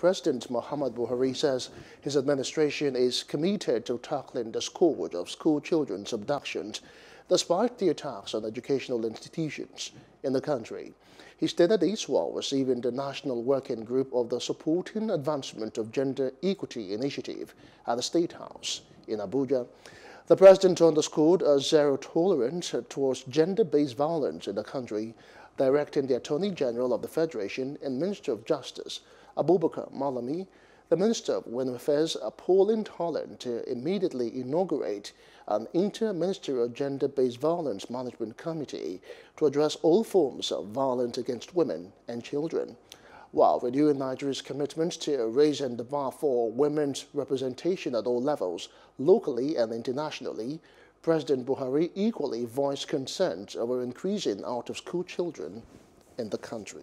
President Muhammadu Buhari says his administration is committed to tackling the scourge of school children's abductions, despite the attacks on educational institutions in the country. He stated this while receiving the National Working Group of the Supporting Advancement of Gender Equity Initiative at the State House in Abuja. The president underscored a zero tolerance towards gender-based violence in the country, directing the Attorney General of the Federation and Minister of Justice Abubakar Malami, the Minister of Women Affairs, Pauline Tallen, to immediately inaugurate an inter-ministerial gender-based violence management committee to address all forms of violence against women and children, while renewing Nigeria's commitment to raising the bar for women's representation at all levels, locally and internationally. President Buhari equally voiced concerns over increasing out-of-school children in the country.